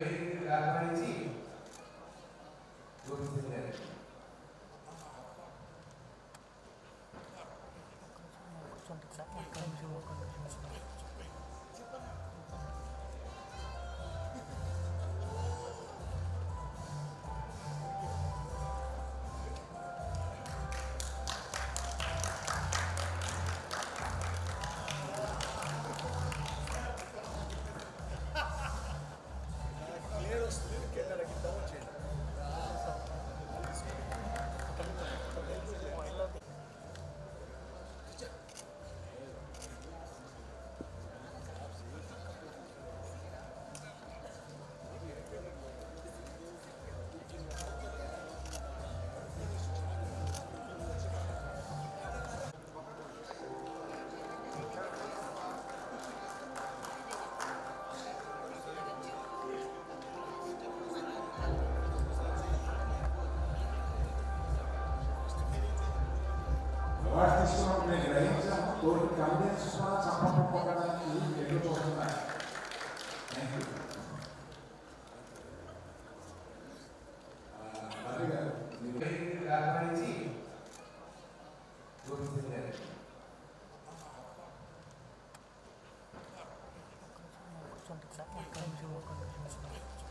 Apareci. Dove si vede? Thank you. Award తీసుకున్నప్పుడు నేను గ్రహించాను కోర్టు కన్వీన్స్ కూడా చంపకపోవడానికి ఎదురు చూస్తున్నాను థ్యాంక్ యూ మధు గారు మీరు వ్యాపారించి గోవింద్ గారు Thank you.